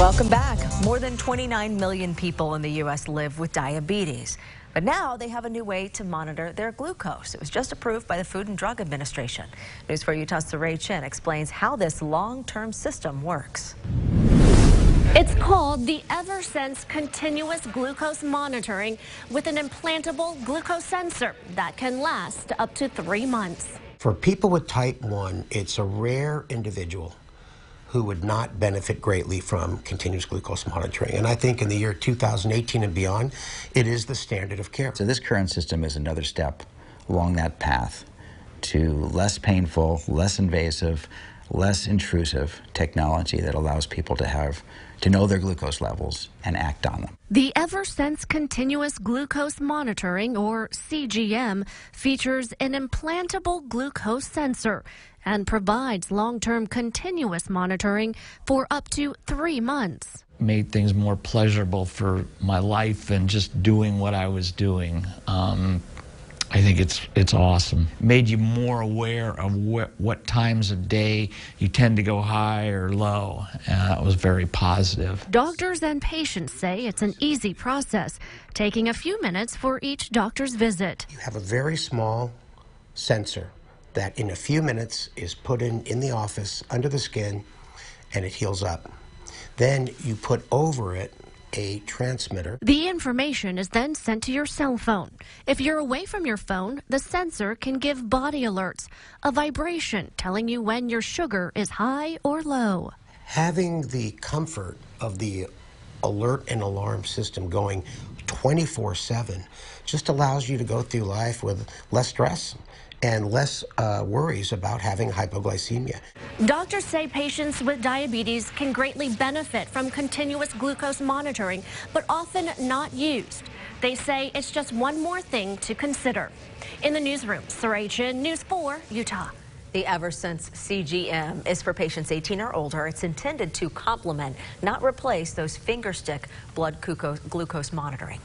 Welcome back. More than 29 million people in the U.S. live with diabetes. But now they have a new way to monitor their glucose. It was just approved by the Food and Drug Administration. News 4 Utah's Saray Chin explains how this long-term system works. It's called the Eversense Continuous Glucose Monitoring with an implantable glucose sensor that can last up to three months. For people with type 1, it's a rare individual who would not benefit greatly from continuous glucose monitoring. And I think in the year 2018 and beyond, it is the standard of care. So this current system is another step along that path to less painful, less invasive, less intrusive technology that allows people to have to know their glucose levels and act on them. The Eversense Continuous Glucose Monitoring, or CGM, features an implantable glucose sensor and provides long-term continuous monitoring for up to three months. Made things more pleasurable for my life and just doing what I was doing. Um, I think it's it's awesome. Made you more aware of what, what times of day you tend to go high or low. Uh, it was very positive. Doctors and patients say it's an easy process, taking a few minutes for each doctor's visit. You have a very small sensor that in a few minutes is put in in the office under the skin and it heals up. Then you put over it a transmitter. The information is then sent to your cell phone. If you're away from your phone, the sensor can give body alerts, a vibration telling you when your sugar is high or low. Having the comfort of the alert and alarm system going 24 7 just allows you to go through life with less stress and less uh, worries about having hypoglycemia. Doctors say patients with diabetes can greatly benefit from continuous glucose monitoring, but often not used. They say it's just one more thing to consider. In the newsroom, Saray Chin, News 4, Utah. The Eversense CGM is for patients 18 or older. It's intended to complement, not replace, those finger stick blood glucose monitoring.